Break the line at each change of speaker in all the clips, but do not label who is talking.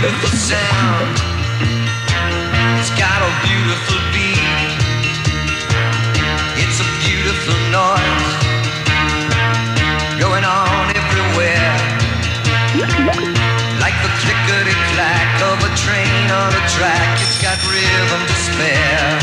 beautiful sound. It's got a beautiful beat. It's a beautiful noise going on everywhere. Like the clickety clack of a train on a track, it's got rhythm
to spare.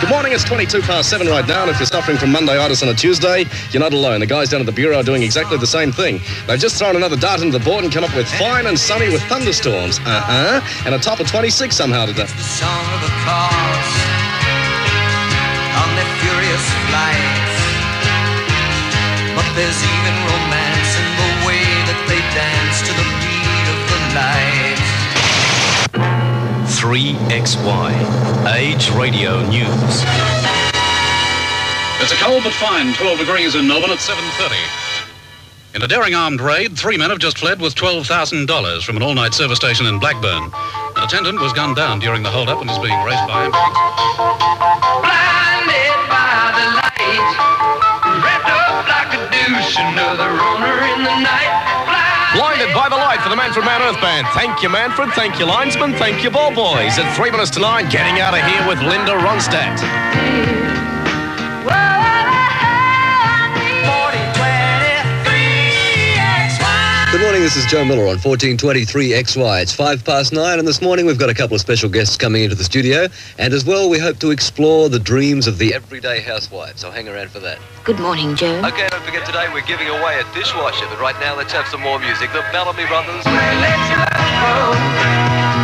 Good morning, it's 22 past 7 right now, and if you're suffering from Mondayitis on a Tuesday, you're not alone. The guys down at the Bureau are doing exactly the same thing. They've just thrown another dart into the board and come up with fine and sunny with thunderstorms. Uh-huh. And a top of 26 somehow today.
the song of the cars on their furious flight. But there's even romance in the way that they dance to the beat
3XY. Age Radio News.
It's a cold but fine 12 degrees in Melbourne at 7.30. In a daring armed raid, three men have just fled with $12,000 from an all-night service station in Blackburn. An attendant was gunned down during the hold-up and is being raced by ambulance.
Blinded by the light,
for the Manfred Mann Earth Band. Thank you, Manfred. Thank you, linesman. Thank you, ball boys. At three minutes to nine, getting out of here with Linda Ronstadt.
Good this is Joe Miller on 1423 XY. It's five past nine, and this morning we've got a couple of special guests coming into the studio. And as well, we hope to explore the dreams of the everyday housewife. So hang around for that.
Good morning, Joe.
Okay, don't forget today we're giving away a dishwasher. But right now, let's have some more music. The Bellamy Brothers.
Let your love grow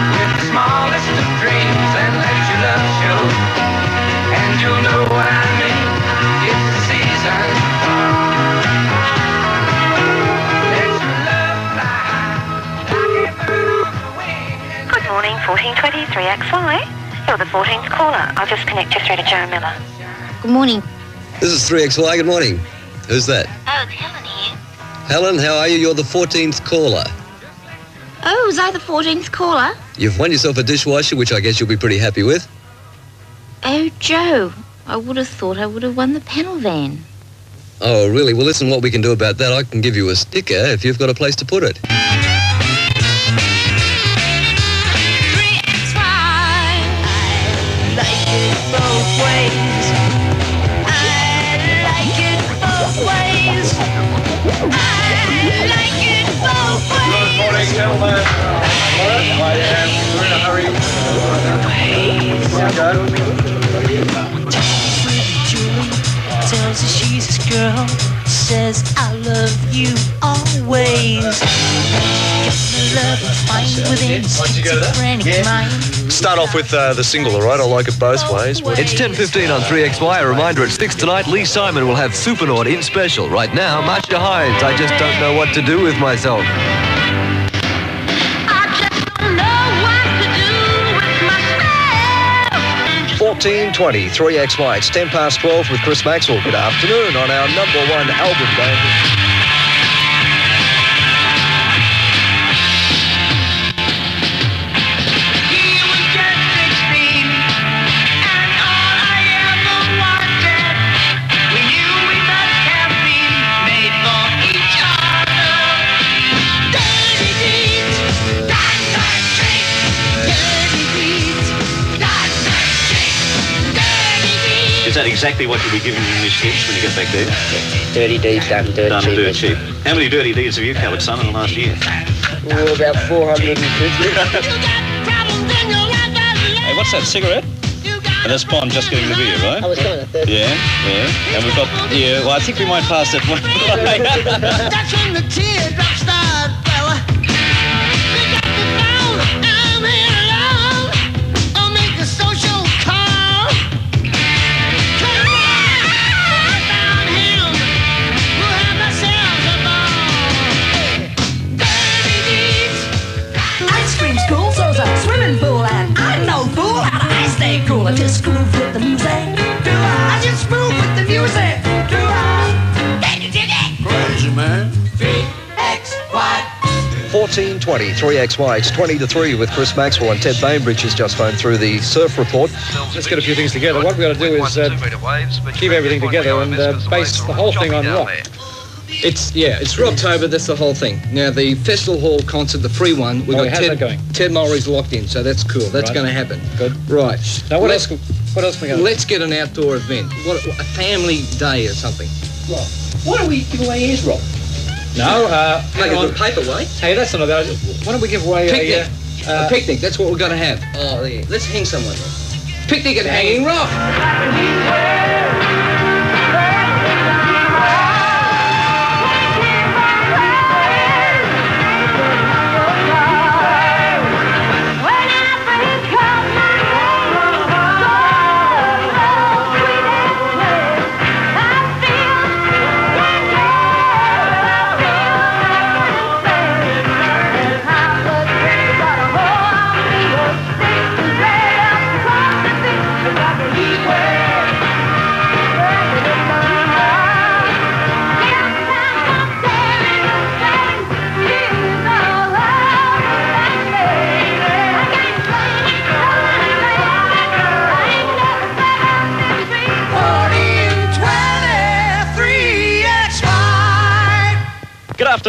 with the smallest of dreams and let your love show. And you'll know what I mean. It's the season.
1423XY. You're the 14th caller. I'll just connect you through to Joe Miller.
Good morning.
This is 3XY. Good morning. Who's that?
Oh, it's Helen here.
Helen, how are you? You're the 14th caller.
Oh, was I the 14th caller?
You've won yourself a dishwasher, which I guess you'll be pretty happy with.
Oh, Joe, I would have thought I would have won the panel van.
Oh, really? Well, listen, what we can do about that, I can give you a sticker if you've got a place to put it.
Love is fine within schizophrenic mind.
Start off with uh, the single, all right? I like it both ways. but-
It's 10.15 on 3XY. A reminder at 6 tonight, Lee Simon will have Supernaut in special. Right now, Marcia Hines. I just don't know what to do with myself.
I just don't know what to do with myself.
1420, 3XY. It's 10 past 12 with Chris Maxwell. Good afternoon on our number one album band.
Exactly what you'll be giving in English kids when you get back there?
Dirty deeds done dirt
Done
cheap.
dirt cheap. How many dirty deeds have you covered, son, in the last year?
Ooh, about 450.
Hey, what's that, cigarette? And that's Pond just getting the beer, right?
I was going to third.
Yeah, yeah. And we've got, yeah, well, I think we might pass that one.
1420, 3XY. It's 20 to 3 with Chris Maxwell and Ted Bainbridge has just phoned through the surf report.
Let's get a few things together. What we've got to do is uh, keep everything together and uh, base the whole thing on rock.
It's yeah, it's for October. That's the whole thing. Now the Festival Hall concert, the free one, we
Oh,
got
how's
Ted,
going?
Ted Mulry's locked in, so that's cool. That's
Right.
going to happen.
Good.
Right.
Now, what
Let's-
else? What else we got?
Let's get an outdoor event. What a family day or something.
Why don't we give away ears, Rob?
No. Uh,
Make
hang
a
on.
good paperweight.
Hey, that's not a bad. Why don't we give away
Picnic.
a? Uh,
a picnic. That's what we're going to have. Oh, yeah. Let's hang someone. Picnic at Hanging Rock.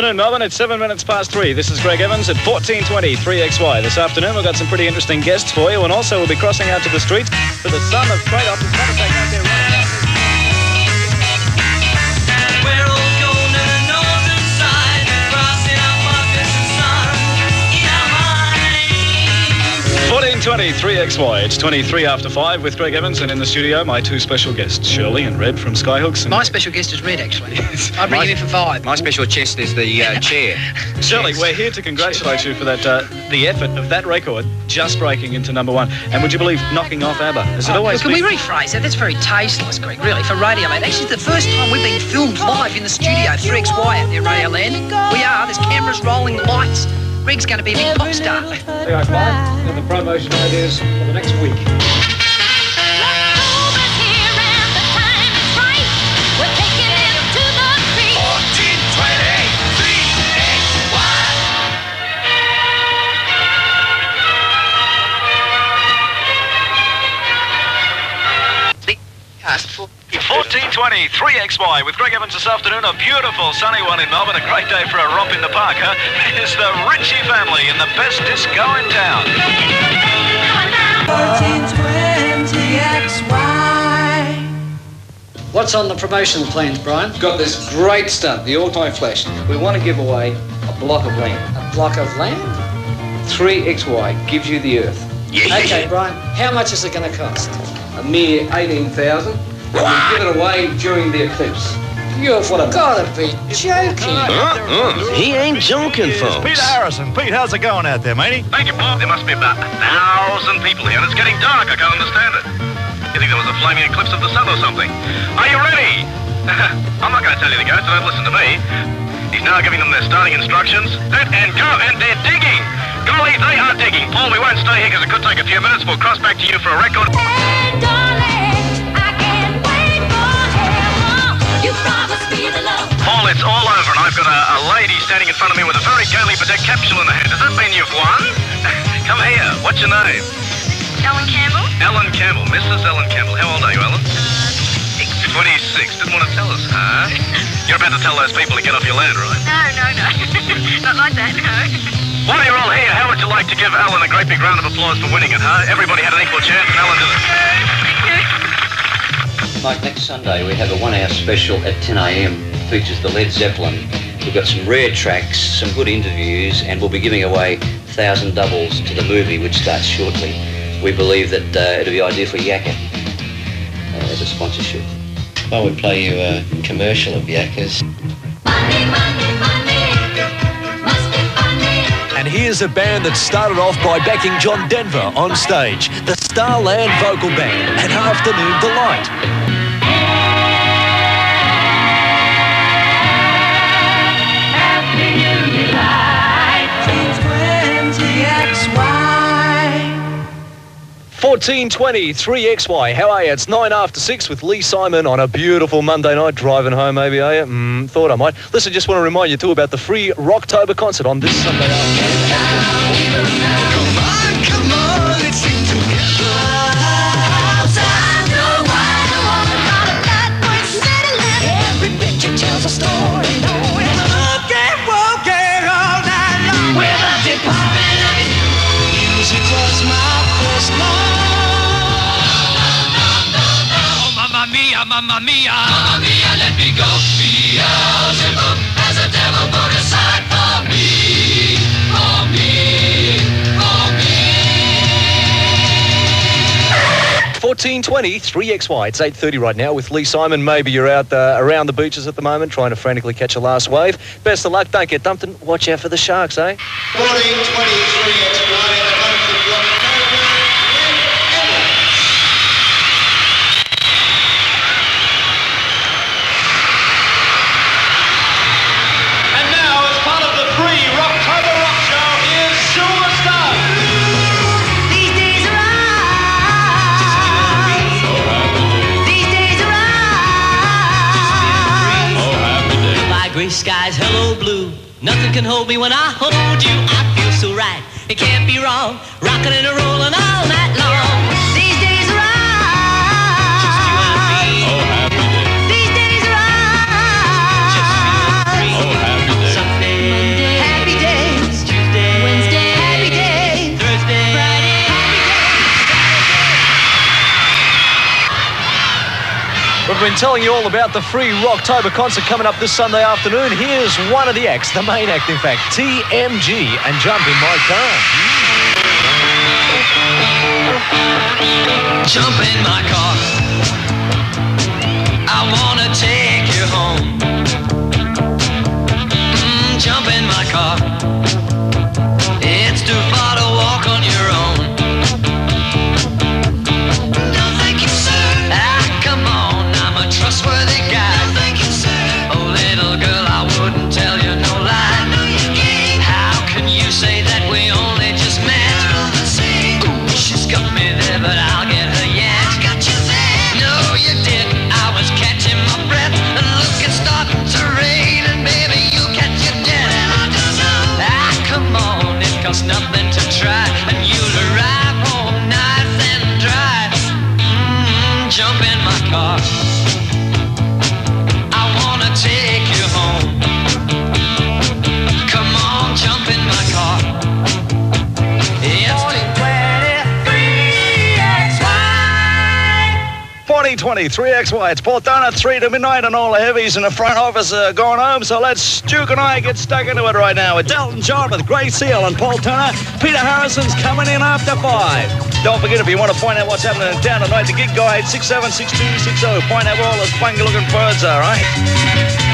Afternoon, Melbourne. It's seven minutes past three. This is Greg Evans at 1420 3XY. This afternoon, we've got some pretty interesting guests for you, and also we'll be crossing out to the streets for the son of Kratos. He's 23XY. It's 23 after 5 with Greg Evans and in the studio my two special guests, Shirley and Red from Skyhooks. And
my special guest is Red, actually. I bring my, him in for five.
My special guest is the uh, chair.
Shirley, yes. we're here to congratulate you for that, uh, the effort of that record just breaking into number one. And would you believe knocking off ABBA? Has it
oh,
always
Can
been...
we rephrase that? That's very tasteless, Greg, really, for Radio Land. Actually, the first time we've been filmed live in the studio, 3XY out there, Radio Land. We are. There's cameras rolling, lights. Greg's going to be a big pop star.
There you go, Clive. And the promotion ideas for the next week. 3XY with Greg Evans this afternoon. A beautiful sunny one in Melbourne. A great day for a romp in the park, huh? Here's the Ritchie family in the best disco in town.
1420XY.
What's on the promotional plans, Brian? Got this great stunt, the all-time flash. We want to give away a block of land. A block of land? 3XY gives you the earth.
Okay, Brian, how much is it going to cost?
A mere 18,000. And we give it away during the eclipse. You've gotta be joking. Uh-uh.
He ain't joking, folks.
Pete Harrison. Pete, how's it going out there, matey?
Thank you, Bob. There must be about a thousand people here, and it's getting dark. I can't understand it. You think there was a flaming eclipse of the sun or something? Are you ready? I'm not going to tell you to go, so don't listen to me. He's now giving them their starting instructions. Set and go, and they're digging. Golly, they are digging. Paul, we won't stay here because it could take a few minutes. We'll cross back to you for a record. Paul, it's all over, and I've got a, a lady standing in front of me with a very gaily bedecked capsule in her hand. Does that mean you've won? Come here. What's your name?
Ellen Campbell?
Ellen Campbell. Mrs. Ellen Campbell. How old are you, Ellen? Uh, 26. Didn't want to tell us, huh? You're about to tell those people to get off your land, right?
No, no, no. Not like that, no.
While you're all here, how would you like to give Ellen a great big round of applause for winning it, huh? Everybody had an equal chance, and Ellen did it.
Like next Sunday, we have a one-hour special at 10 a.m. Features the Led Zeppelin. We've got some rare tracks, some good interviews, and we'll be giving away thousand doubles to the movie, which starts shortly. We believe that uh, it'll be ideal for Yakka uh, as a sponsorship.
I would play you a commercial of Yakka's.
And here's a band that started off by backing John Denver on stage, the Starland Vocal Band, and Afternoon Delight. Fourteen twenty three XY. How are you? It's nine after six with Lee Simon on a beautiful Monday night driving home. Maybe are you? Mm, thought I might. Listen, just want to remind you too about the free Rocktober concert on this Sunday
Every
Mamma mia, Mamma mia, let me go. Beelzebub has a devil put aside for me, for me, for me.
1420 3XY. It's 8.30 right now with Lee Simon. Maybe you're out uh, around the beaches at the moment trying to frantically catch a last wave. Best of luck. Don't get dumped and watch out for the sharks, eh?
1423 XY in
gray skies, hello blue. Nothing can hold me when I hold you. I feel so right. It can't be wrong. Rocking and rolling all night
We've been telling you all about the free Rocktober concert coming up this Sunday afternoon. Here's one of the acts, the main act, in fact, TMG, and Jump in My Car.
Jump in my car. I wanna take you home. Mm, jump in my car. Nothing to try,
4020 3XY. It's Port Donut, 3 to midnight, and all the heavies in the front office are going home. So let's Duke and I get stuck into it right now with Elton John with Grey Seal and Paul Turner. Peter Harrison's coming in after 5. Don't forget, if you want to find out what's happening in town tonight, the gig guide 676260. Find out where all those funky looking birds are, right?